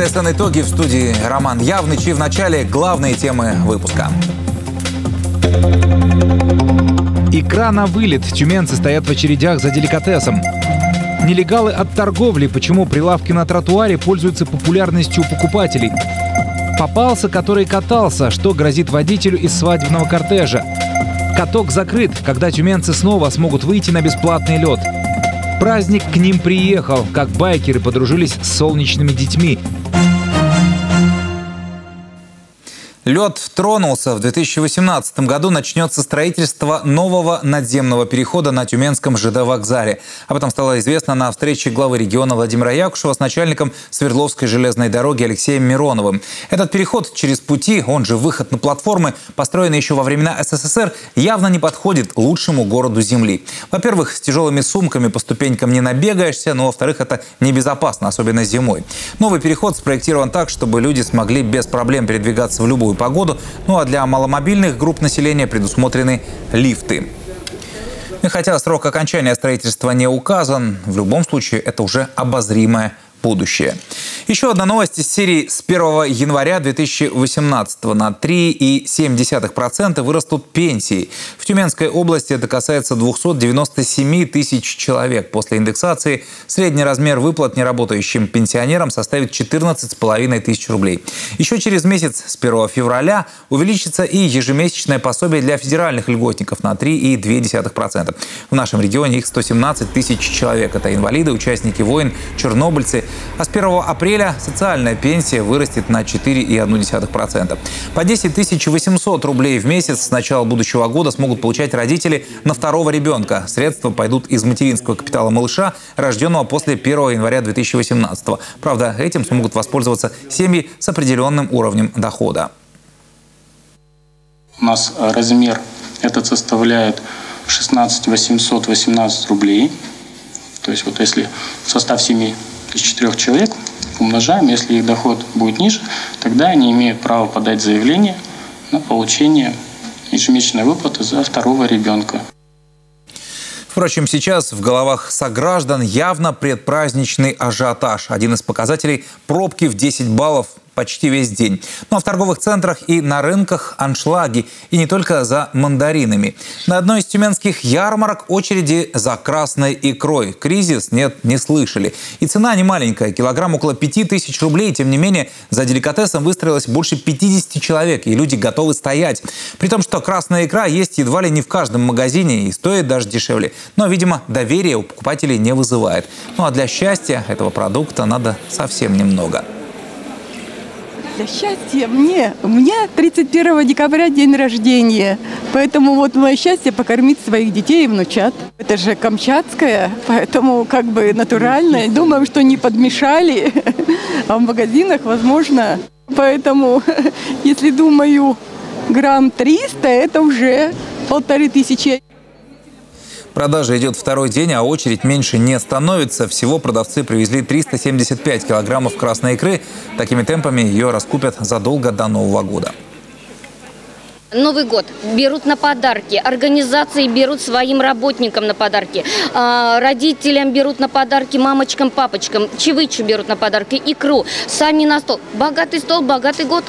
ТСН «Итоги» в студии Роман Явныч. И в начале главные темы выпуска. Икра на вылет. Тюменцы стоят в очередях за деликатесом. Нелегалы от торговли. Почему прилавки на тротуаре пользуются популярностью у покупателей? Попался, который катался. Что грозит водителю из свадебного кортежа? Каток закрыт, когда тюменцы снова смогут выйти на бесплатный лед. Праздник к ним приехал, как байкеры подружились с солнечными детьми. Лед тронулся. В 2018 году начнется строительство нового надземного перехода на Тюменском ЖД-вокзале. Об этом стало известно на встрече главы региона Владимира Якушева с начальником Свердловской железной дороги Алексеем Мироновым. Этот переход через пути, он же выход на платформы, построенный еще во времена СССР, явно не подходит лучшему городу Земли. Во-первых, с тяжелыми сумками по ступенькам не набегаешься, но во-вторых, это небезопасно, особенно зимой. Новый переход спроектирован так, чтобы люди смогли без проблем передвигаться в любую погоду. Ну а для маломобильных групп населения предусмотрены лифты. И хотя срок окончания строительства не указан, в любом случае это уже обозримая будущее. Еще одна новость из серии с 1 января 2018 на 3,7% вырастут пенсии. В Тюменской области это касается 297 тысяч человек. После индексации средний размер выплат неработающим пенсионерам составит 14,5 тысяч рублей. Еще через месяц, с 1 февраля, увеличится и ежемесячное пособие для федеральных льготников на 3,2%. В нашем регионе их 117 тысяч человек. Это инвалиды, участники войн, чернобыльцы, а с 1 апреля социальная пенсия вырастет на 4,1%. По 10 800 рублей в месяц с начала будущего года смогут получать родители на второго ребенка. Средства пойдут из материнского капитала малыша, рожденного после 1 января 2018 Правда, этим смогут воспользоваться семьи с определенным уровнем дохода. У нас размер этот составляет 16 818 рублей. То есть вот если состав семьи из четырех человек умножаем, если их доход будет ниже, тогда они имеют право подать заявление на получение ежемесячной выплаты за второго ребенка. Впрочем, сейчас в головах сограждан явно предпраздничный ажиотаж. Один из показателей – пробки в 10 баллов почти весь день. Ну а в торговых центрах и на рынках аншлаги. И не только за мандаринами. На одной из тюменских ярмарок очереди за красной икрой. Кризис нет, не слышали. И цена не маленькая. Килограмм около 5000 рублей. Тем не менее, за деликатесом выстроилось больше 50 человек. И люди готовы стоять. При том, что красная икра есть едва ли не в каждом магазине и стоит даже дешевле. Но, видимо, доверие у покупателей не вызывает. Ну а для счастья этого продукта надо совсем немного для счастья мне. У меня 31 декабря день рождения. Поэтому вот мое счастье покормить своих детей и внучат. Это же камчатская, поэтому как бы натуральная. Думаем, что не подмешали. А в магазинах, возможно. Поэтому, если думаю, грамм 300, это уже полторы тысячи. Продажа идет второй день, а очередь меньше не становится. Всего продавцы привезли 375 килограммов красной икры. Такими темпами ее раскупят задолго до Нового года. Новый год берут на подарки, организации берут своим работникам на подарки, а, родителям берут на подарки, мамочкам, папочкам, чевычу берут на подарки, икру, сами на стол. Богатый стол, богатый год.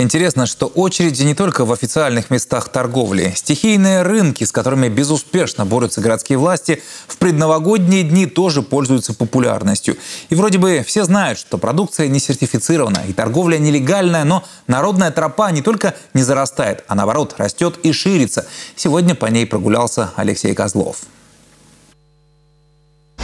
Интересно, что очереди не только в официальных местах торговли. Стихийные рынки, с которыми безуспешно борются городские власти, в предновогодние дни тоже пользуются популярностью. И вроде бы все знают, что продукция не сертифицирована и торговля нелегальная, но народная тропа не только не зарастает, а наоборот растет и ширится. Сегодня по ней прогулялся Алексей Козлов.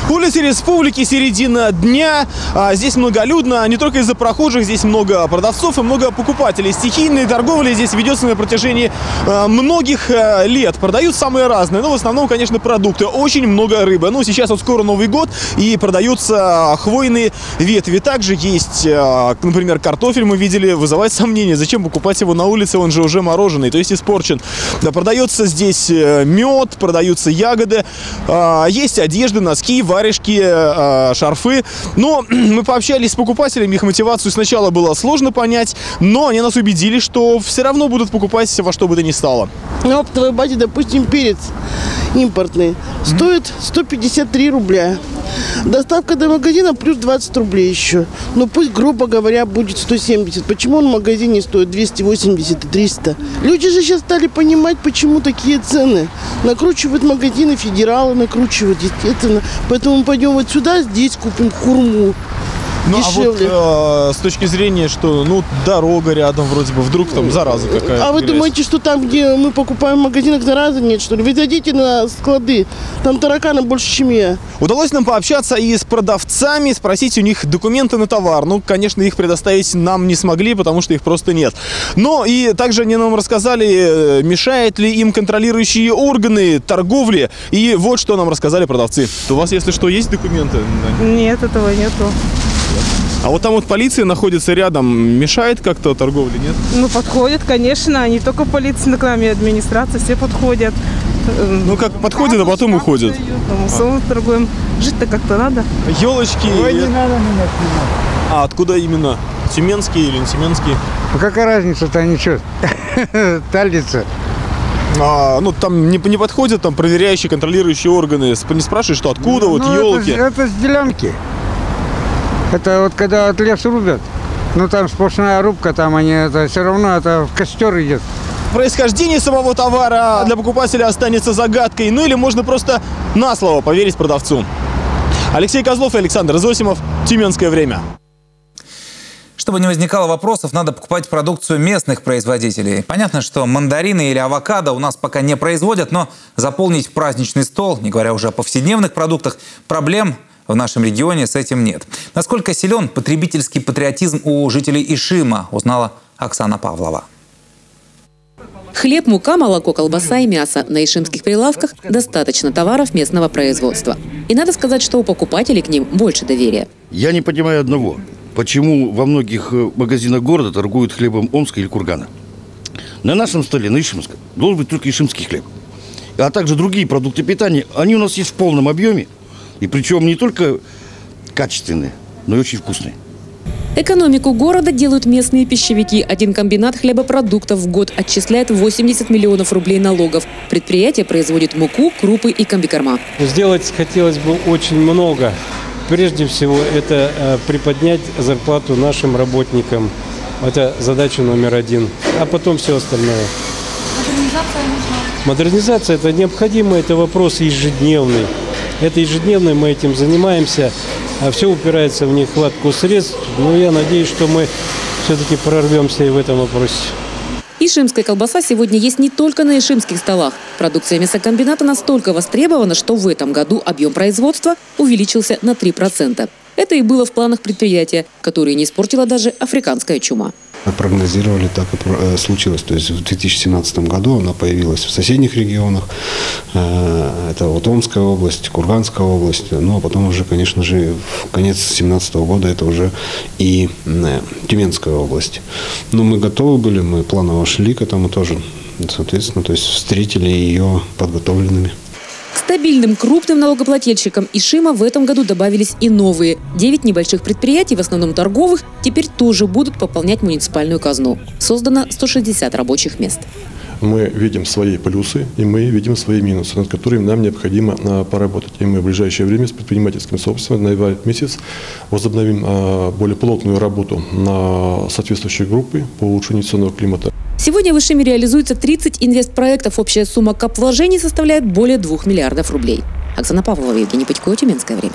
Улица Республики, середина дня. А, здесь многолюдно, не только из-за прохожих, здесь много продавцов и много покупателей. Стихийная торговля здесь ведется на протяжении а, многих а, лет. Продают самые разные, но в основном, конечно, продукты. Очень много рыбы. Ну, сейчас вот скоро Новый год, и продаются хвойные ветви. Также есть, например, картофель мы видели, вызывает сомнения, зачем покупать его на улице, он же уже мороженый, то есть испорчен. Да, продается здесь э, мед, продаются ягоды, есть одежды, носки, варежки, э, шарфы. Но мы пообщались с покупателями, их мотивацию сначала было сложно понять, но они нас убедили, что все равно будут покупать во что бы то ни стало. Ну, оптовой базе, допустим, перец импортный стоит 153 рубля. Доставка до магазина плюс 20 рублей еще. Но пусть, грубо говоря, будет 170. Почему он в магазине стоит 280 и 300? Люди же сейчас стали понимать, почему такие цены. Накручивают магазины, федералы накручивают, естественно. Поэтому мы пойдем вот сюда, здесь купим хурму. Ну, дешевле. а вот э, с точки зрения, что, ну, дорога рядом вроде бы, вдруг там зараза какая-то. А вы грязь. думаете, что там, где мы покупаем в магазинах, заразы нет, что ли? Вы зайдите на склады, там тараканы больше, чем я. Удалось нам пообщаться и с продавцами, спросить у них документы на товар. Ну, конечно, их предоставить нам не смогли, потому что их просто нет. Но и также они нам рассказали, э, мешают ли им контролирующие органы торговли. И вот что нам рассказали продавцы. У вас, если что, есть документы? Нет, этого нету. А вот там вот полиция находится рядом. Мешает как-то торговле, нет? Ну, подходят, конечно, не только полиция к нам, и администрация, все подходят. Ну, как подходят, а потом уходят. Там солнце торгуем. Жить-то как-то надо. Елочки. Ой, не надо меня снимать. А откуда именно? Тюменские или не Тюменские? Ну какая разница-то, ничего. Талица. А, ну, там не, не подходят там проверяющие, контролирующие органы. Не спрашивают, что откуда, вот Ну, елки. Это, это с делянки. Это вот когда от лес рубят. Ну там сплошная рубка, там они это все равно это в костер идет. Происхождение самого товара для покупателя останется загадкой. Ну или можно просто на слово поверить продавцу. Алексей Козлов и Александр Зосимов. Тюменское время. Чтобы не возникало вопросов, надо покупать продукцию местных производителей. Понятно, что мандарины или авокадо у нас пока не производят, но заполнить праздничный стол, не говоря уже о повседневных продуктах, проблем в нашем регионе с этим нет. Насколько силен потребительский патриотизм у жителей Ишима, узнала Оксана Павлова. Хлеб, мука, молоко, колбаса и мясо. На ишимских прилавках достаточно товаров местного производства. И надо сказать, что у покупателей к ним больше доверия. Я не понимаю одного. Почему во многих э, магазинах города торгуют хлебом Омска или Кургана? На нашем столе, на Ишимском, должен быть только ишимский хлеб. А также другие продукты питания, они у нас есть в полном объеме. И причем не только качественные, но и очень вкусные. Экономику города делают местные пищевики. Один комбинат хлебопродуктов в год отчисляет 80 миллионов рублей налогов. Предприятие производит муку, крупы и комбикорма. Сделать хотелось бы очень много. Прежде всего, это э, приподнять зарплату нашим работникам. Это задача номер один. А потом все остальное. Модернизация нужна. Модернизация – это необходимо, это вопрос ежедневный. Это ежедневно мы этим занимаемся. А все упирается в нехватку средств. Но я надеюсь, что мы все-таки прорвемся и в этом вопросе. Ишимская колбаса сегодня есть не только на ишимских столах. Продукция мясокомбината настолько востребована, что в этом году объем производства увеличился на 3%. Это и было в планах предприятия, которые не испортила даже африканская чума. Прогнозировали, так и э, случилось. То есть в 2017 году она появилась в соседних регионах. Э, Это вот Омская область, Курганская область. Ну, а потом уже, конечно же, в конец 2017 года это уже и э, Тюменская область. Но мы готовы были, мы планово шли к этому тоже. Соответственно, то есть встретили ее подготовленными. Стабильным крупным налогоплательщикам Ишима в этом году добавились и новые. Девять небольших предприятий, в основном торговых, теперь тоже будут пополнять муниципальную казну. Создано 160 рабочих мест. мы видим свои плюсы и мы видим свои минусы, над которыми нам необходимо а, поработать. И мы в ближайшее время с предпринимательским сообществом на месяц возобновим а, более плотную работу на соответствующие группы по улучшению инвестиционного климата. Сегодня в Ишиме реализуется 30 инвестпроектов. Общая сумма капвложений составляет более 2 миллиардов рублей. Оксана Павлова, Евгений Путько, Тюменское время.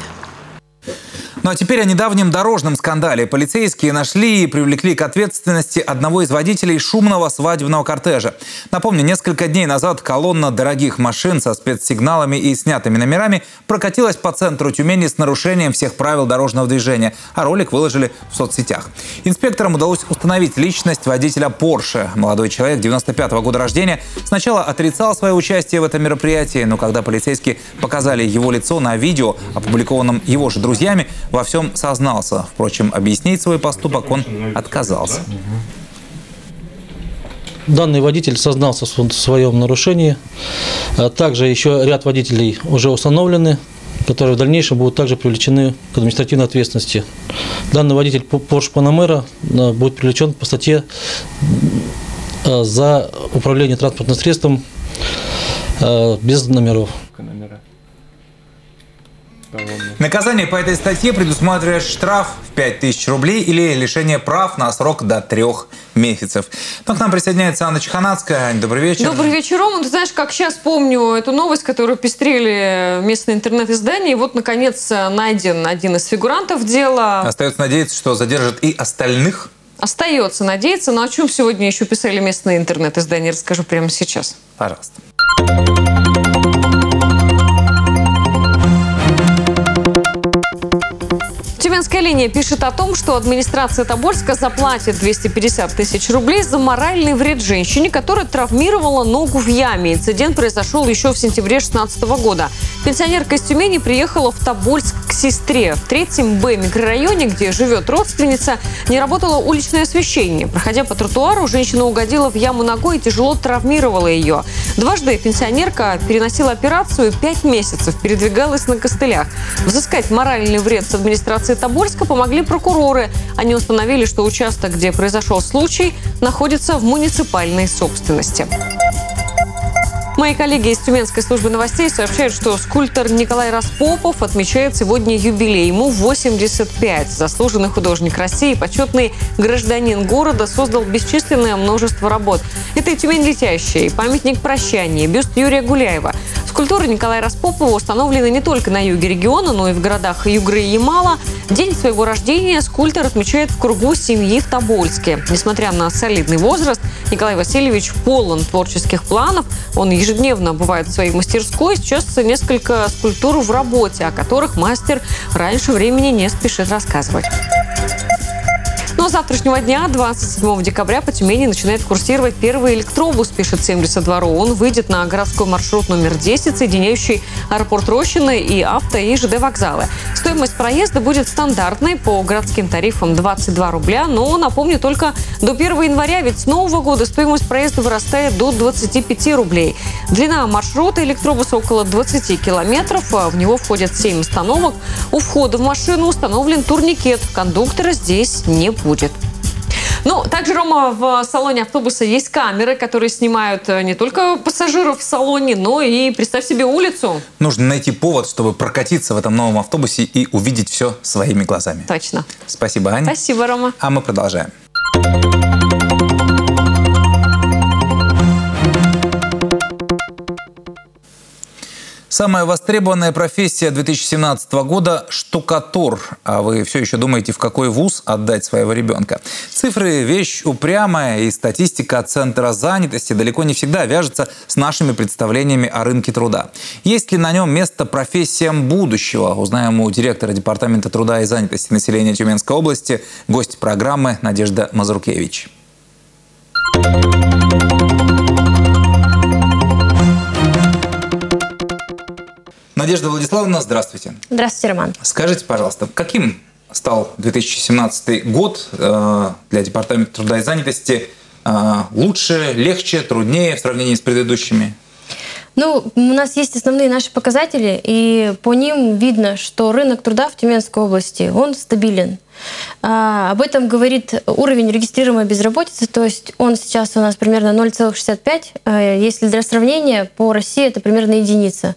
Ну а теперь о недавнем дорожном скандале. Полицейские нашли и привлекли к ответственности одного из водителей шумного свадебного кортежа. Напомню, несколько дней назад колонна дорогих машин со спецсигналами и снятыми номерами прокатилась по центру Тюмени с нарушением всех правил дорожного движения, а ролик выложили в соцсетях. Инспекторам удалось установить личность водителя Porsche. Молодой человек 95 -го года рождения сначала отрицал свое участие в этом мероприятии, но когда полицейские показали его лицо на видео, опубликованном его же друзьями, во всем сознался. Впрочем, объяснить свой поступок он отказался. Данный водитель сознался в своем нарушении. А Также еще ряд водителей уже установлены, которые в дальнейшем будут также привлечены к административной ответственности. Данный водитель Porsche Panamera а, будет привлечен по статье а, за управление транспортным средством без номеров. Наказание по этой статье предусматривает штраф в 5000 рублей или лишение прав на срок до трех месяцев. Но к нам присоединяется Анна Чеханацкая. Ань, добрый вечер. Добрый вечер, Рома. Ты знаешь, как сейчас помню эту новость, которую пестрили местные интернет-издания. И вот, наконец, найден один из фигурантов дела. Остается надеяться, что задержат и остальных. Остается надеяться. Но о чем сегодня еще писали местные интернет-издания, расскажу прямо сейчас. Пожалуйста. Тюменская линия пишет о том, что администрация Тобольска заплатит 250 тысяч рублей за моральный вред женщине, которая травмировала ногу в яме. Инцидент произошел еще в сентябре 2016 года. Пенсионерка из Тюмени приехала в Тобольск к сестре. В третьем Б микрорайоне, где живет родственница, не работало уличное освещение. Проходя по тротуару, женщина угодила в яму ногой и тяжело травмировала ее. Дважды пенсионерка переносила операцию пять месяцев, передвигалась на костылях. Взыскать моральный вред с администрации Тобольска помогли прокуроры. Они установили, что участок, где произошел случай, находится в муниципальной собственности. Мои коллеги из Тюменской службы новостей сообщают, что скульптор Николай Распопов отмечает сегодня юбилей. Ему 85. Заслуженный художник России, почетный гражданин города, создал бесчисленное множество работ. Это и Тюмень летящая, и памятник прощания, бюст Юрия Гуляева. Скульптуры Николая Распопова установлены не только на юге региона, но и в городах Югры и Ямала. День своего рождения скульптор отмечает в кругу семьи в Тобольске. Несмотря на солидный возраст, Николай Васильевич полон творческих планов. Он ежедневно бывает в своей мастерской. Сейчас несколько скульптур в работе, о которых мастер раньше времени не спешит рассказывать. Завтрашнего дня, 27 декабря, по Тюмени начинает курсировать первый электробус, пишет 72.ru. Он выйдет на городской маршрут номер 10, соединяющий аэропорт Рощины и авто и ЖД вокзалы. Стоимость проезда будет стандартной по городским тарифам 22 рубля, но, напомню, только до 1 января, ведь с нового года стоимость проезда вырастает до 25 рублей. Длина маршрута электробуса около 20 километров, в него входят 7 остановок. У входа в машину установлен турникет, кондуктора здесь не будет. Ну, также, Рома, в салоне автобуса есть камеры, которые снимают э, не только пассажиров в салоне, но и, представь себе, улицу. Нужно найти повод, чтобы прокатиться в этом новом автобусе и увидеть все своими глазами. Точно. Спасибо, Аня. Спасибо, Рома. А мы продолжаем. Самая востребованная профессия 2017 года – штукатур. А вы все еще думаете, в какой вуз отдать своего ребенка? Цифры – вещь упрямая, и статистика Центра занятости далеко не всегда вяжется с нашими представлениями о рынке труда. Есть ли на нем место профессиям будущего? Узнаем у директора Департамента труда и занятости населения Тюменской области, гость программы Надежда Мазуркевич. Надежда Владиславовна, здравствуйте. Здравствуйте, Роман. Скажите, пожалуйста, каким стал 2017 год э, для Департамента труда и занятости? Э, лучше, легче, труднее в сравнении с предыдущими? Ну, у нас есть основные наши показатели, и по ним видно, что рынок труда в Тюменской области, он стабилен. А, об этом говорит уровень регистрируемой безработицы, то есть он сейчас у нас примерно 0,65. А, если для сравнения, по России это примерно единица.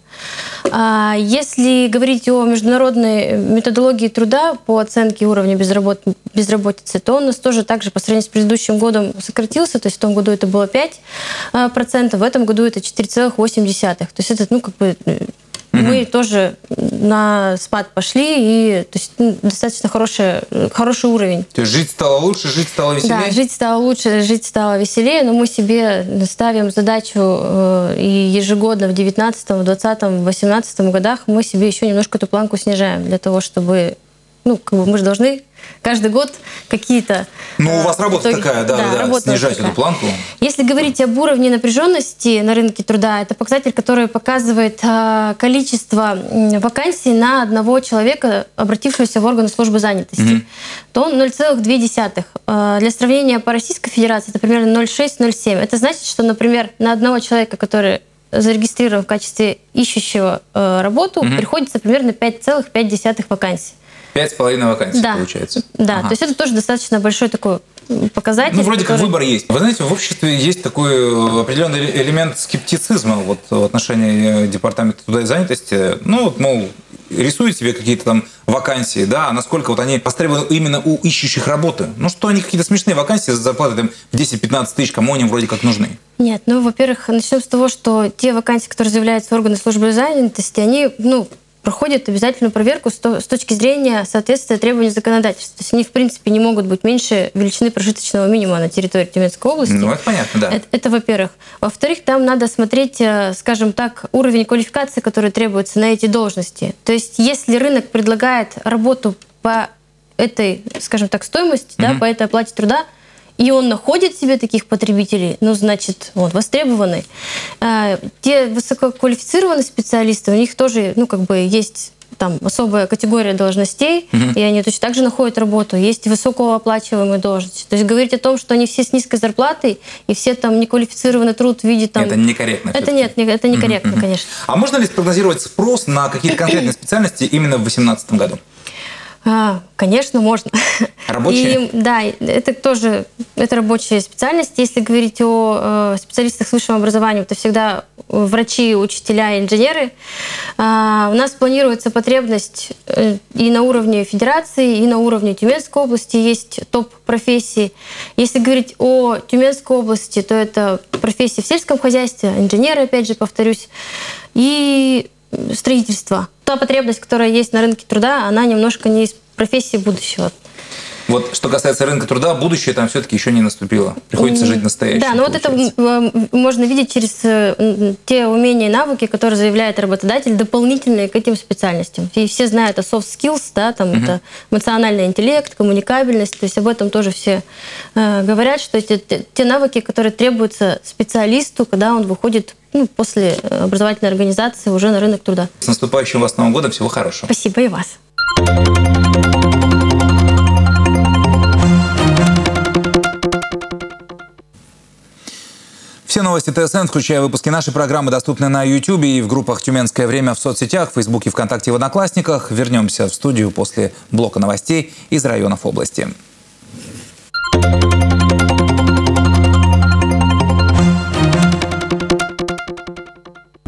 А, если говорить о международной методологии труда по оценке уровня безработ... безработицы, то он у нас тоже также по сравнению с предыдущим годом сократился, то есть в том году это было 5%, в этом году это 4,8%. То есть это ну, как бы Угу. Мы тоже на спад пошли, и то есть, ну, достаточно хороший, хороший уровень. То есть жить стало лучше, жить стало веселее? Да, жить стало лучше, жить стало веселее, но мы себе ставим задачу э, и ежегодно в 19, 20, 18 годах мы себе еще немножко эту планку снижаем для того, чтобы ну, как бы мы же должны каждый год какие-то... Ну, у вас работа итоги... такая, да, да, да снижать такая. эту планку. Если говорить об уровне напряженности на рынке труда, это показатель, который показывает а, количество вакансий на одного человека, обратившегося в органы службы занятости, mm-hmm. то он 0,2. А, для сравнения по Российской Федерации это примерно 0,6-0,7. Это значит, что, например, на одного человека, который зарегистрирован в качестве ищущего э, работу, mm-hmm. приходится примерно 5,5 вакансий. Пять с половиной вакансий да. получается. Да, ага. то есть это тоже достаточно большой такой показатель. Ну, вроде который... как выбор есть. Вы знаете, в обществе есть такой э, определенный элемент скептицизма вот, в отношении э, Департамента труда и занятости. Ну, вот, мол, рисует себе какие-то там вакансии, да, а насколько вот они востребованы именно у ищущих работы. Ну, что они какие-то смешные вакансии за зарплаты там в 10-15 тысяч, кому они вроде как нужны? Нет, ну, во-первых, начнем с того, что те вакансии, которые заявляются органы службы занятости, они, ну, проходят обязательную проверку с, то, с точки зрения соответствия требований законодательства. То есть они, в принципе, не могут быть меньше величины прожиточного минимума на территории Тюменской области. Ну, это понятно, да. Это, это во-первых. Во-вторых, там надо смотреть, э, скажем так, уровень квалификации, который требуется на эти должности. То есть если рынок предлагает работу по этой, скажем так, стоимости, угу. да, по этой оплате труда, и он находит себе таких потребителей, ну, значит, он востребованный. А, те высококвалифицированные специалисты, у них тоже, ну, как бы есть там особая категория должностей, угу. и они точно так же находят работу. Есть высокооплачиваемые должности. То есть говорить о том, что они все с низкой зарплатой, и все там неквалифицированный труд в виде там... Это некорректно. Это нет, это некорректно, угу. конечно. А можно ли спрогнозировать спрос на какие-то конкретные специальности именно в 2018 году? А, конечно, можно. Рабочие? И, да, это тоже это рабочая специальность. Если говорить о э, специалистах с высшим образованием, это всегда врачи, учителя, инженеры. А, у нас планируется потребность э, и на уровне федерации, и на уровне Тюменской области есть топ профессий. Если говорить о Тюменской области, то это профессии в сельском хозяйстве, инженеры, опять же, повторюсь, и строительство. Та потребность, которая есть на рынке труда, она немножко не из профессии будущего. Вот что касается рынка труда, будущее там все-таки еще не наступило. Приходится жить настоящим. Да, но получается. вот это можно видеть через э, те умения и навыки, которые заявляет работодатель, дополнительные к этим специальностям. И все знают о soft skills, да, там угу. это эмоциональный интеллект, коммуникабельность, то есть об этом тоже все э, говорят, что эти те навыки, которые требуются специалисту, когда он выходит ну, после образовательной организации уже на рынок труда. С наступающим вас Новым годом! Всего хорошего! Спасибо и вас! Все новости ТСН, включая выпуски нашей программы, доступны на YouTube и в группах «Тюменское время» в соцсетях, в Фейсбуке, ВКонтакте и в Одноклассниках. Вернемся в студию после блока новостей из районов области.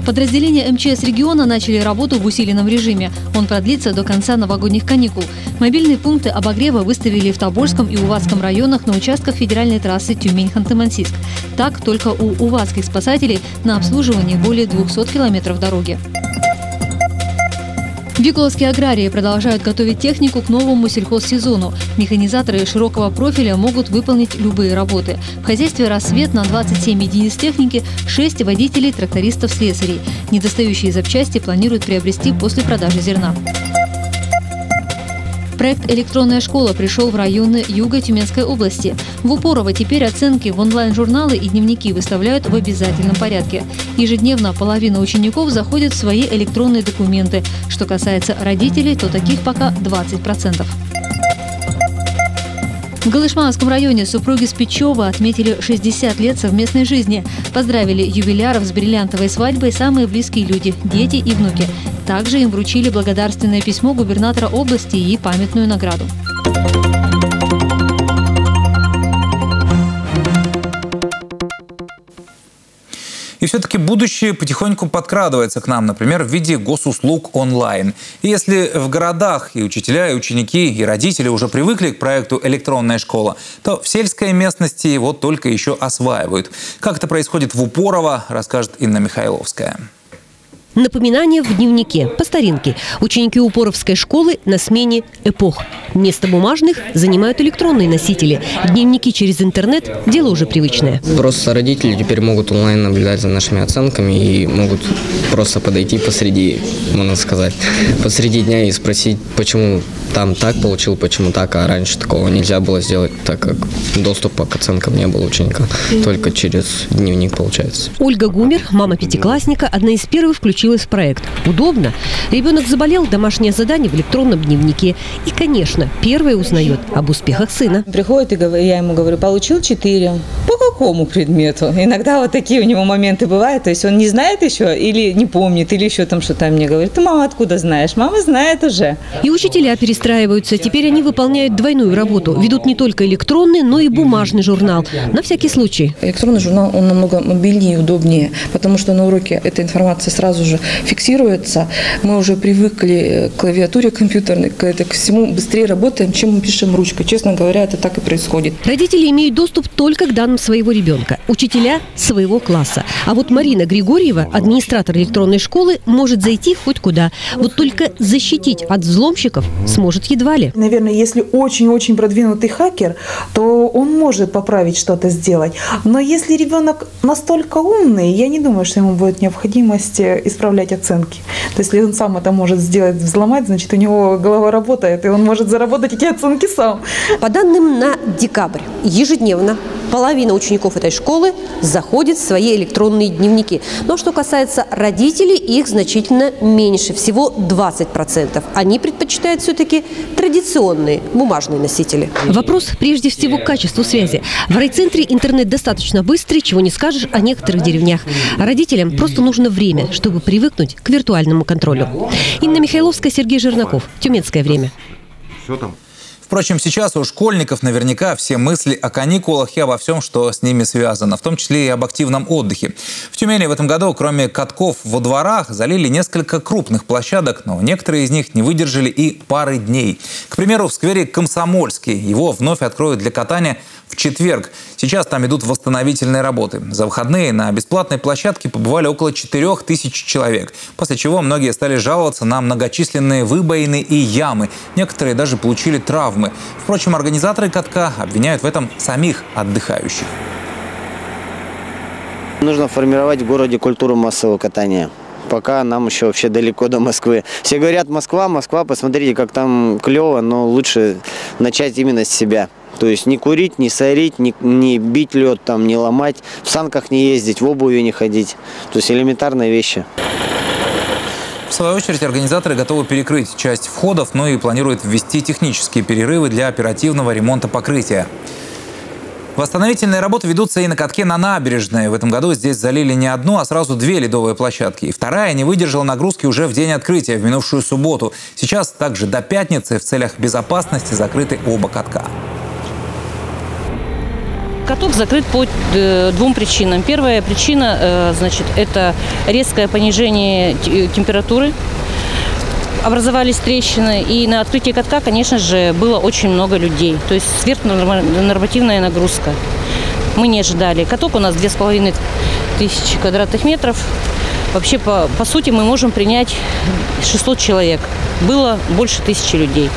Подразделения МЧС региона начали работу в усиленном режиме. Он продлится до конца новогодних каникул. Мобильные пункты обогрева выставили в Тобольском и Увадском районах на участках федеральной трассы Тюмень-Ханты-Мансийск. Так, только у увадских спасателей на обслуживании более 200 километров дороги. Викуловские аграрии продолжают готовить технику к новому сельхозсезону. Механизаторы широкого профиля могут выполнить любые работы. В хозяйстве «Рассвет» на 27 единиц техники 6 водителей, трактористов, слесарей. Недостающие запчасти планируют приобрести после продажи зерна. Проект «Электронная школа» пришел в районы Юга Тюменской области. В Упорово теперь оценки в онлайн-журналы и дневники выставляют в обязательном порядке. Ежедневно половина учеников заходит в свои электронные документы. Что касается родителей, то таких пока 20%. В Галышмановском районе супруги Спичева отметили 60 лет совместной жизни. Поздравили юбиляров с бриллиантовой свадьбой самые близкие люди – дети и внуки. Также им вручили благодарственное письмо губернатора области и памятную награду. И все-таки будущее потихоньку подкрадывается к нам, например, в виде госуслуг онлайн. И если в городах и учителя, и ученики, и родители уже привыкли к проекту «Электронная школа», то в сельской местности его только еще осваивают. Как это происходит в Упорово, расскажет Инна Михайловская. Напоминание в дневнике. По старинке. Ученики Упоровской школы на смене эпох. Вместо бумажных занимают электронные носители. Дневники через интернет – дело уже привычное. Просто родители теперь могут онлайн наблюдать за нашими оценками и могут просто подойти посреди, можно сказать, посреди дня и спросить, почему там так получил, почему так, а раньше такого нельзя было сделать, так как доступа к оценкам не было ученика. Только через дневник получается. Ольга Гумер, мама пятиклассника, одна из первых включила включилась в проект. Удобно. Ребенок заболел, домашнее задание в электронном дневнике. И, конечно, первый узнает об успехах сына. Приходит, и я ему говорю, получил 4. По какому предмету? Иногда вот такие у него моменты бывают. То есть он не знает еще или не помнит, или еще там что-то мне говорит. Ты, мама, откуда знаешь? Мама знает уже. И учителя перестраиваются. Теперь они выполняют двойную работу. Ведут не только электронный, но и бумажный журнал. На всякий случай. Электронный журнал, он намного мобильнее и удобнее, потому что на уроке эта информация сразу же уже фиксируется. Мы уже привыкли к клавиатуре компьютерной, к, это, к всему быстрее работаем, чем мы пишем ручкой. Честно говоря, это так и происходит. Родители имеют доступ только к данным своего ребенка, учителя – своего класса. А вот Марина Григорьева, администратор электронной школы, может зайти хоть куда. Вот только защитить от взломщиков сможет едва ли. Наверное, если очень-очень продвинутый хакер, то он может поправить что-то сделать. Но если ребенок настолько умный, я не думаю, что ему будет необходимость э, исправлять оценки. То есть, если он сам это может сделать, взломать, значит, у него голова работает, и он может заработать эти оценки сам. По данным на декабрь, ежедневно половина учеников этой школы заходит в свои электронные дневники. Но что касается родителей, их значительно меньше, всего 20%. Они предпочитают все-таки традиционные бумажные носители. Вопрос прежде всего к качеству связи. В райцентре интернет достаточно быстрый, чего не скажешь о некоторых деревнях. Родителям просто нужно время, чтобы привыкнуть к виртуальному контролю. Инна Михайловская, Сергей Жернаков. Тюменское время. Все там? Впрочем, сейчас у школьников наверняка все мысли о каникулах и обо всем, что с ними связано, в том числе и об активном отдыхе. В Тюмени в этом году, кроме катков во дворах, залили несколько крупных площадок, но некоторые из них не выдержали и пары дней. К примеру, в сквере Комсомольский его вновь откроют для катания четверг. Сейчас там идут восстановительные работы. За выходные на бесплатной площадке побывали около 4 тысяч человек, после чего многие стали жаловаться на многочисленные выбоины и ямы. Некоторые даже получили травмы. Впрочем, организаторы катка обвиняют в этом самих отдыхающих. Нужно формировать в городе культуру массового катания пока нам еще вообще далеко до Москвы. Все говорят, Москва, Москва, посмотрите, как там клево, но лучше начать именно с себя. То есть не курить, не сорить, не, не бить лед, там, не ломать, в санках не ездить, в обуви не ходить. То есть элементарные вещи. В свою очередь, организаторы готовы перекрыть часть входов, но и планируют ввести технические перерывы для оперативного ремонта покрытия. Восстановительные работы ведутся и на катке на набережной. В этом году здесь залили не одну, а сразу две ледовые площадки. И вторая не выдержала нагрузки уже в день открытия, в минувшую субботу. Сейчас также до пятницы в целях безопасности закрыты оба катка. Каток закрыт по э, двум причинам. Первая причина, э, значит, это резкое понижение э, температуры. Образовались трещины, и на открытии катка, конечно же, было очень много людей. То есть сверхнормативная нагрузка. Мы не ожидали. Каток у нас 2500 квадратных метров. Вообще, по, по сути, мы можем принять 600 человек. Было больше тысячи людей.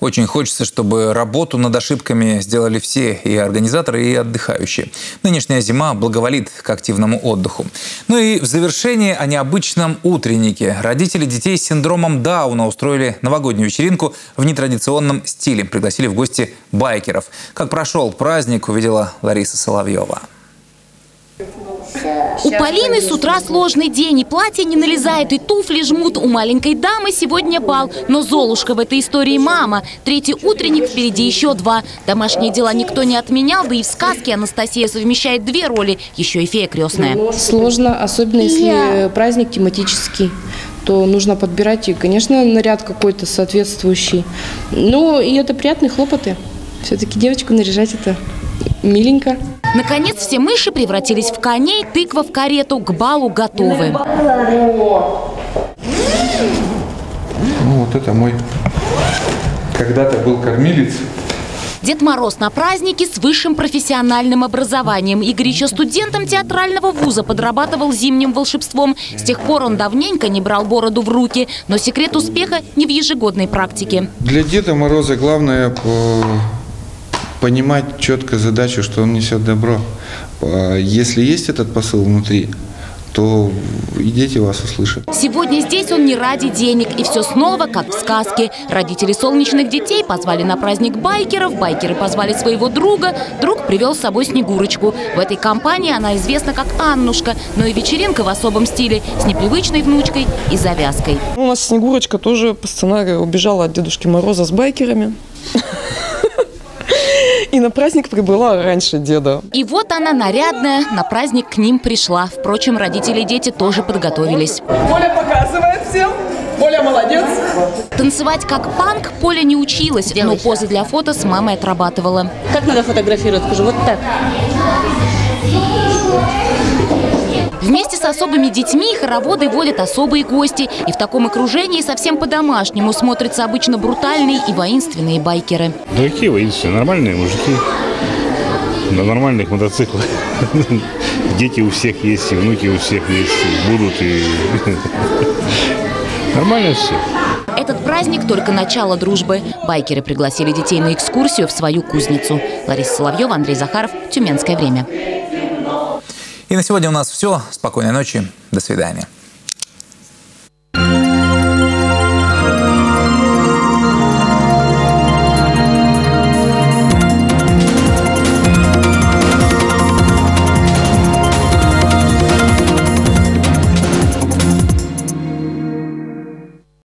Очень хочется, чтобы работу над ошибками сделали все, и организаторы, и отдыхающие. Нынешняя зима благоволит к активному отдыху. Ну и в завершение о необычном утреннике. Родители детей с синдромом Дауна устроили новогоднюю вечеринку в нетрадиционном стиле. Пригласили в гости байкеров. Как прошел праздник, увидела Лариса Соловьева. У Полины с утра сложный день, и платье не налезает, и туфли жмут. У маленькой дамы сегодня бал. Но Золушка в этой истории мама. Третий утренник, впереди еще два. Домашние дела никто не отменял, да и в сказке Анастасия совмещает две роли, еще и фея крестная. Сложно, особенно если праздник тематический то нужно подбирать и, конечно, наряд какой-то соответствующий. Ну, и это приятные хлопоты. Все-таки девочку наряжать это миленько. Наконец все мыши превратились в коней, тыква в карету, к балу готовы. Ну вот это мой когда-то был кормилец. Дед Мороз на празднике с высшим профессиональным образованием. Игорь еще студентом театрального вуза подрабатывал зимним волшебством. С тех пор он давненько не брал бороду в руки. Но секрет успеха не в ежегодной практике. Для Деда Мороза главное понимать четко задачу, что он несет добро. А если есть этот посыл внутри, то и дети вас услышат. Сегодня здесь он не ради денег. И все снова, как в сказке. Родители солнечных детей позвали на праздник байкеров. Байкеры позвали своего друга. Друг привел с собой Снегурочку. В этой компании она известна как Аннушка. Но и вечеринка в особом стиле. С непривычной внучкой и завязкой. У нас Снегурочка тоже по сценарию убежала от Дедушки Мороза с байкерами. И на праздник прибыла раньше деда. И вот она нарядная, на праздник к ним пришла. Впрочем, родители и дети тоже подготовились. Поля показывает всем. Поля молодец. Танцевать как панк Поля не училась, но позы для фото с мамой отрабатывала. Как надо фотографировать? Скажи, вот так. Вместе с особыми детьми хороводы водят особые гости. И в таком окружении совсем по-домашнему смотрятся обычно брутальные и воинственные байкеры. Да какие воинственные? Нормальные мужики. На нормальных мотоциклах. Дети у всех есть, и внуки у всех есть, и будут, и... Нормально все. Этот праздник только начало дружбы. Байкеры пригласили детей на экскурсию в свою кузницу. Лариса Соловьева, Андрей Захаров. Тюменское время. И на сегодня у нас все. Спокойной ночи. До свидания.